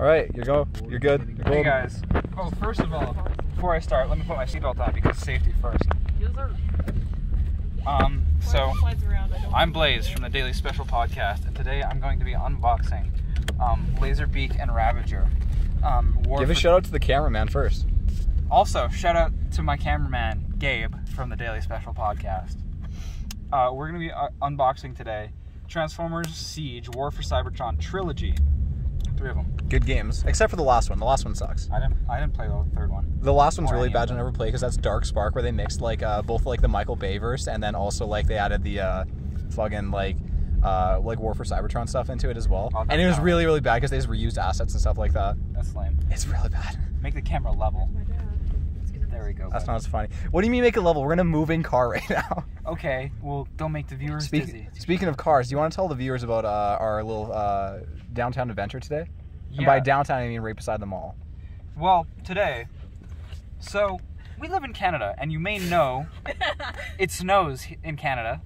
All right, you go. You're good. You're Hey golden. guys. Oh, first of all, before I start, let me put my seatbelt on because safety first. Um, so I'm Blaze from the Daily Special Podcast, and today I'm going to be unboxing um, Laserbeak and Ravager. Um, War Give a shout out to the cameraman first. Also, shout out to my cameraman Gabe from the Daily Special Podcast. Uh, we're going to be uh, unboxing today Transformers Siege War for Cybertron trilogy. Three of them. Good games, except for the last one. The last one sucks. I didn't. I didn't play the third one. The last one's Or really bad of to never play because that's Dark Spark, where they mixed like uh, both like the Michael Bay verse and then also like they added the uh, fucking like uh, like War for Cybertron stuff into it as well. Oh, and it was not- really really bad because they just reused assets and stuff like that. That's lame. It's really bad. Make the camera level. There we go. That's bud. not as funny. What do you mean make a level? We're in a moving car right now. Okay. Well, don't make the viewers Speak, dizzy. speaking of cars, do you want to tell the viewers about uh, our little uh, downtown adventure today? And Yeah. by downtown, I mean right beside the mall. Well, today. So we live in Canada, and you may know it snows in Canada,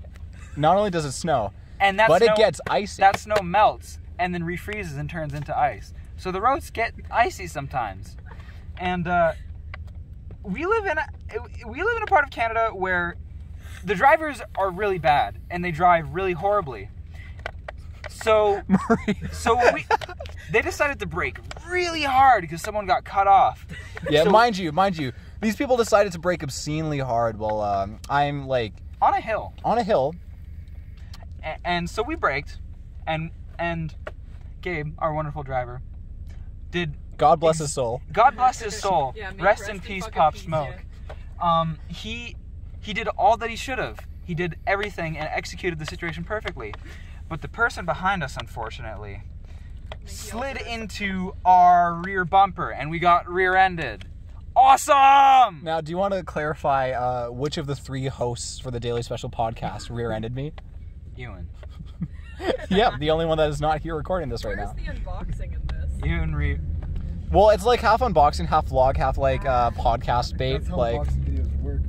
Not only does it snow, and that but snow, it gets icy. that snow melts and then refreezes and turns into ice. So the roads get icy sometimes, and uh, we live in a, we live in a part of Canada where the drivers are really bad and they drive really horribly. So Marie. so we they decided to brake really hard because someone got cut off. Yeah, So- mind you, mind you, these people decided to brake obscenely hard while um, I'm like on a hill. on a hill. A- and so we braked, and and Gabe, our wonderful driver, did God bless his soul. God bless his soul. Yeah, rest, rest in in peace, Pop peace, Smoke. Um, he he did all that he should have. He did everything and executed the situation perfectly. But the person behind us, unfortunately, slid into our rear bumper, and we got rear-ended. Awesome! Now, do you want to clarify uh, which of the three hosts for the Daily Special podcast rear-ended me? Ewan. yeah, the only one that is not here recording this right Where's now. the unboxing in this? Ewan re. Well, it's like half unboxing, half vlog, half like uh, podcast bait. That's how Like, videos work.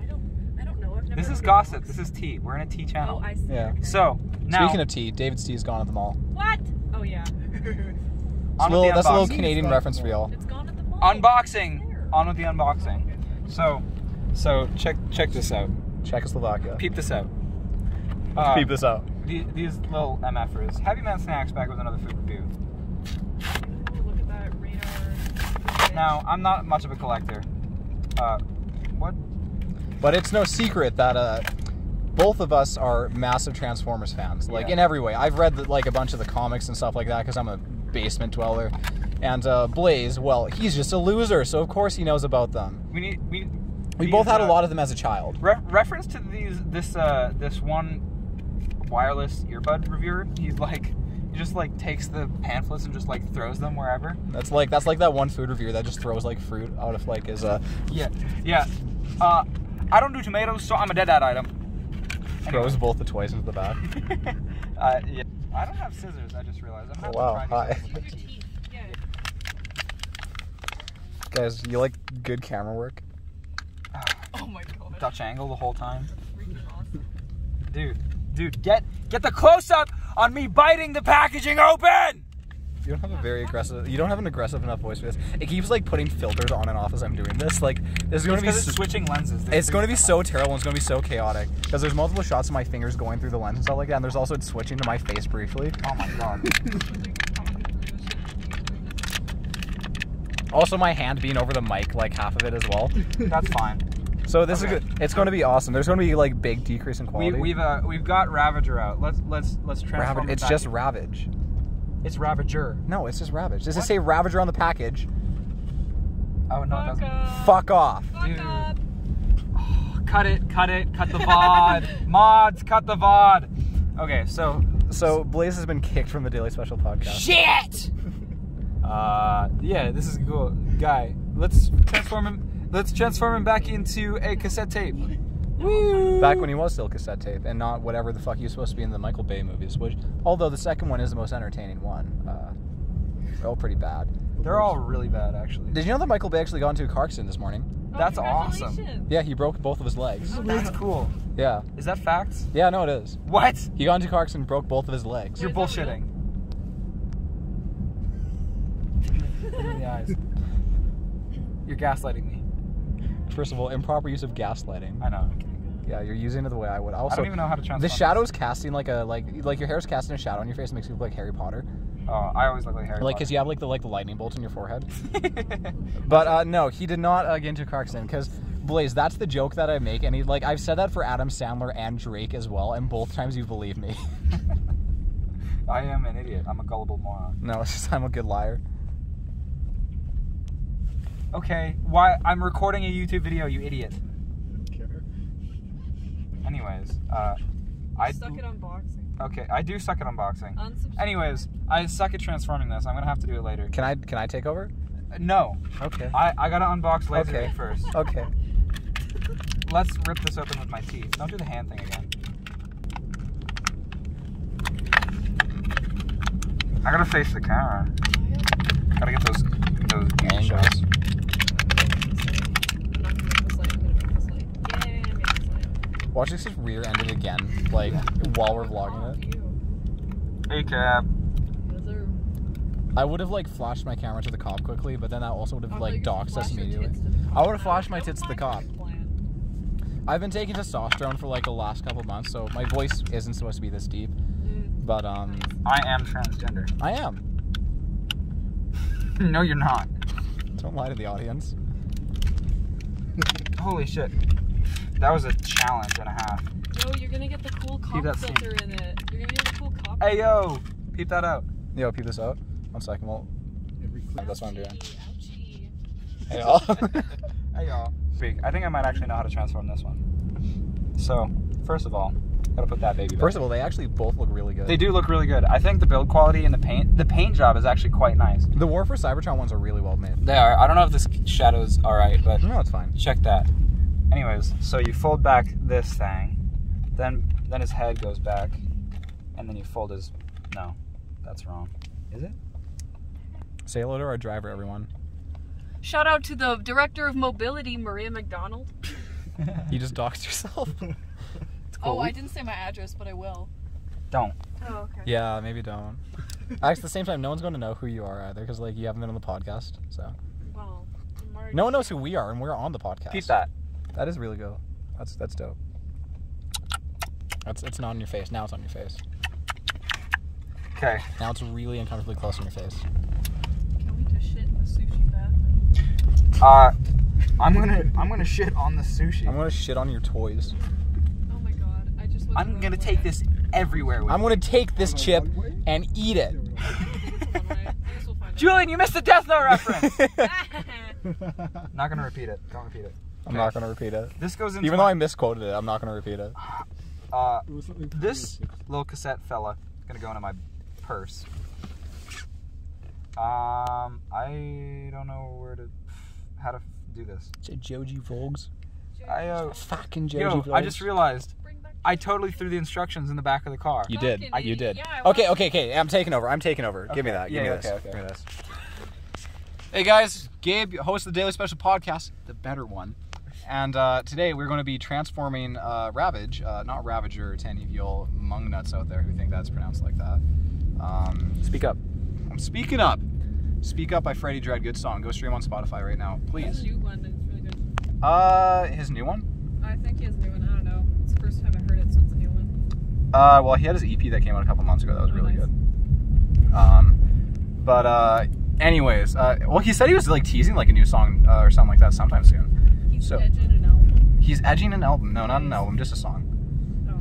I don't. I don't know. I've never. This is gossip. unboxing. This is tea. We're in a tea channel. Oh, I see. Yeah. okay. So now, speaking of tea, David's tea is gone at the mall. What? Oh yeah. It's on a little, that's a little. Canadian reference for y'all. It's gone at the mall. unboxing. There. On with the unboxing. So, so check check this out. Czechoslovakia. Peep this out. Uh, Peep this out. the- these little MFers. Happy Man Snacks back with another food review. Look at that radar. Now, I'm not much of a collector. Uh, what? But it's no secret that uh, both of us are massive Transformers fans. Like Yeah. in every way. I've read the, like a bunch of the comics and stuff like that because I'm a basement dweller. And uh, Blaze, well, he's just a loser, so of course he knows about them. We need we. We these, both had a uh, lot of them as a child. Re- reference to these this uh this one wireless earbud reviewer. He's like he just like takes the pamphlets and just like throws them wherever. That's like that's like that one food reviewer that just throws like fruit out of like his uh Yeah, yeah. Uh, I don't do tomatoes, so I'm a dead item. throws both the toys into the bag. uh, yeah. I don't have scissors. I just realized. I'm gonna Oh, wow, have to try hi. my Your teeth. teeth. Yeah. Guys, you like good camera work? Oh my god. Dutch angle the whole time, awesome. dude. Dude, get get the close up on me biting the packaging open. You don't have a very aggressive. You don't have an aggressive enough voice for this. It keeps like putting filters on and off as I'm doing this. Like this is going to be. So- switching lenses. It's going to be so terrible. And It's going to be so chaotic because there's multiple shots of my fingers going through the lens and stuff like that. And there's also it switching to my face briefly. Oh my god. Also, my hand being over the mic, like half of it as well. That's fine. So this Okay. is good. It's going to be awesome. There's going to be like big decrease in We, quality. we've uh, we've got Ravager out. Let's let's let's transform. Ravage. It's just Ravage. It's Ravager. No, it's just Ravage. Does it What? say Ravager on the package? Oh no, it Fuck doesn't. up. Fuck off. Fuck Dude. up. Cut it, cut it, cut the VOD. Mods, cut the VOD. Okay, so So Blaze has been kicked from the Daily Special podcast. shit. Uh, yeah, this is cool, guy. Let's transform him. Let's transform him back into a cassette tape. Woo! Back when he was still cassette tape and not whatever the fuck he was supposed to be in the Michael Bay movies, which, although the second one is the most entertaining one, uh, they're all pretty bad. They're all really bad, actually. Did you know that Michael Bay actually got into a car accident this morning? Oh, That's awesome. Yeah, he broke both of his legs. That's cool. Yeah. Is that facts? Yeah, no, it is. What? He got into a car accident and broke both of his legs. You're Wait, is that bullshitting. Look in the eyes. You're gaslighting me. First of all, improper use of gaslighting. I know. Yeah, you're using it the way I would. I Also, don't even know how to transform. the shadow's casting like a like like your hair's casting a shadow on your face makes you look like Harry Potter. Oh, I always look like Harry. Like, cause you have like the like the lightning bolts in your forehead. But uh, no, he did not uh, get into a car accident because Blaze, that's the joke that I make, and he like I've said that for Adam Sandler and Drake as well, and both times you believe me. I am an idiot. I'm a gullible moron. no, it's just I'm a good liar. Okay, why? I'm recording a YouTube video, you idiot. I don't care. Anyways, uh, I Suck at unboxing. okay. I do suck at unboxing. Unsubscribe. Anyways, I suck at transforming this. I'm gonna have to do it later. Can I can I take over? Uh, No, Okay. I I gotta unbox Laser Okay. first. Okay. Let's rip this open with my teeth. Don't do the hand thing again. I gotta face the camera. Gotta get those those beauty Angles. Watch this just rear-ended again, like while we're vlogging it. Hey, cab. I would have like flashed my camera to the cop quickly, but then that also would have like doxed us immediately. I would have flashed my tits to the cop. I've been taking testosterone for like the last couple months, so my voice isn't supposed to be this deep. But um, I am transgender. I am. no, you're not. Don't lie to the audience. Holy shit. That was a challenge and a half. No, you're gonna get the cool Keep cop that scene. filter in it. You're gonna get the cool cop. Hey yo, peep that out. Yo, peep this out. One second. Well, that's what I'm doing. Ouchie, ouchie. hey y'all. Hey y'all. Speak. I think I might actually know how to transform this one. So, first of all, gotta put that baby back. First of all, they actually both look really good. They do look really good. I think the build quality and the paint, the paint job is actually quite nice. The War for Cybertron ones are really well made. They are. I don't know if this shadow's all right, but No, it's fine. check that. Anyways, so you fold back this thing, then then his head goes back, and then you fold his. No, that's wrong. Is it? Say hello to our driver, everyone. Shout out to the director of mobility, Maria McDonald. You just doxed yourself. Oh, I didn't say my address, but I will. Don't. Oh, okay. yeah, maybe don't. Actually, at the same time, no one's going to know who you are either, because like you haven't been on the podcast. So Well, no one knows who we are, and we're on the podcast. Peep that. That is really good. That's that's dope. That's it's not on your face. Now it's on your face. Okay. Now it's really uncomfortably close on your face. Can we just shit in the sushi bathroom? Uh, I'm gonna I'm gonna shit on the sushi. I'm gonna shit on your toys. Oh my god, I just I'm the gonna take this everywhere with I'm me. gonna take this chip and eat it. It's one way. I guess we'll find Julian, you missed the Death Note reference. not gonna repeat it. Don't repeat it. I'm not gonna repeat it. This goes into Even though my- I misquoted it, I'm not gonna repeat it. Uh, this little cassette fella is gonna go into my purse. Um, I don't know where to, how to do this. Joji Vogues. I uh, Fucking Joji yo, Vogues. I just realized Bring back I totally threw the instructions in the back of the car. You did. Fucking you did. idiot. Yeah, I okay, okay, okay. I'm taking over. I'm taking over. Give me that. Give Yeah, me yeah, this. okay, okay. Give me this. Hey guys, Gabe, host of the Daily Special Podcast, the better one. And uh, today we're going to be transforming uh, Ravage, uh, not Ravager, to any of you all mung nuts out there who think that's pronounced like that. Um, Speak up. I'm speaking up. Speak Up by Freddie Dredd. Good song. Go stream on Spotify right now, His please. new one is really good. Uh, his new one? I think he has a new one. I don't know. It's the first time I heard it, so it's a new one. Uh, well, he had his EP that came out a couple months ago. That was Oh, really nice. good. Um, but uh, anyways, uh, well, he said he was like teasing like a new song uh, or something like that sometime soon. He's So- edging an album. He's edging an album. No, not an album, just a song. Oh.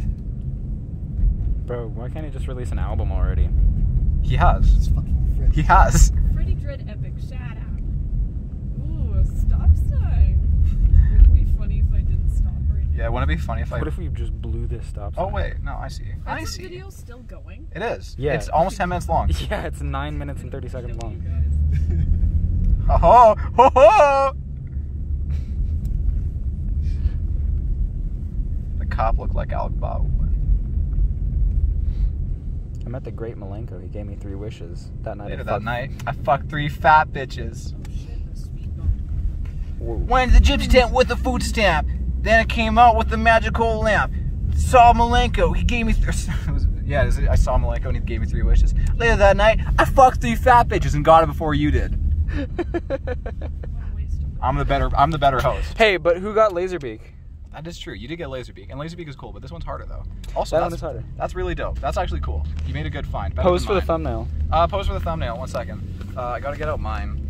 Bro, why can't he just release an album already? He has. He has. Freddie Dredd Epic, shout out. Ooh, a stop sign. Would it be funny if I didn't stop right now? Yeah, wouldn't it be funny if I? What if we just blew this stop Oh wait, no, I see. I Is this see. video still going? It is. Yeah. It's almost ten minutes long. Yeah, it's nine minutes and thirty seconds long. guys. Ho ho ho ho! The cop looked like Alec Baldwin. I met the great Malenko. He gave me three wishes that night. I Later that night, I fucked three fat bitches. Shit, the speed bump. Went to the gypsy tent with a food stamp. Then I came out with the magical lamp. Saw Malenko. He gave me. Th- yeah, I saw Malenko and he gave me three wishes. Later that night, I fucked three fat bitches and got it before you did. I'm the better. I'm the better host. hey, but who got Laserbeak? That is true. You did get Laserbeak, and Laserbeak is cool, but this one's harder though. Also, That that's, one is harder. That's really dope. That's actually cool. You made a good find. Better Pose for the thumbnail. Uh, pose for the thumbnail. One second. Uh, I gotta get out mine.